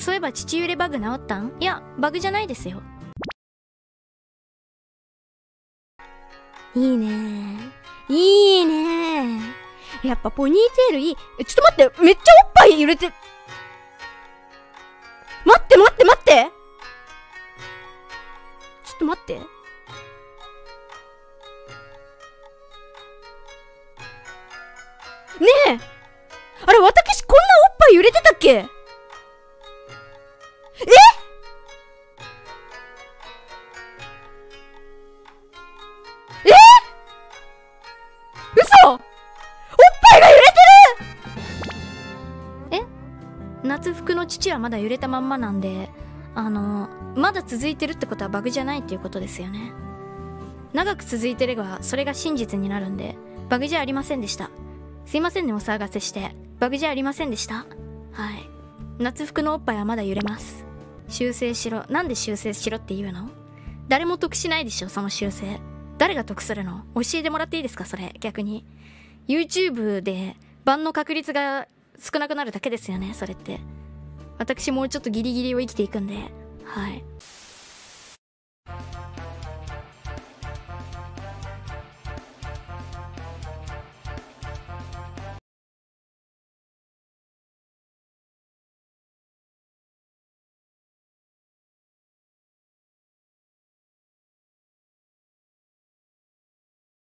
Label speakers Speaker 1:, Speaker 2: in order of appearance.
Speaker 1: そういえば父揺れバグ治ったん？いやバグじゃないですよ。いいね。いいね。やっぱポニーテールいい。えちょっと待ってめっちゃおっぱい揺れて。待って待って待って。ちょっと待って。ねえ。あれ私こんなおっぱい揺れてたっけ？夏服の父はまだ揺れたまんまなんであのまだ続いてるってことはバグじゃないっていうことですよね。長く続いてればそれが真実になるんでバグじゃありませんでした。すいませんねお騒がせして。バグじゃありませんでした。はい。夏服のおっぱいはまだ揺れます。修正しろ。なんで修正しろって言うの？誰も得しないでしょその修正。誰が得するの？教えてもらっていいですかそれ。逆に。YouTube でバンの確率が少なくなるだけですよねそれって。私もうちょっとギリギリを生きていくんではい。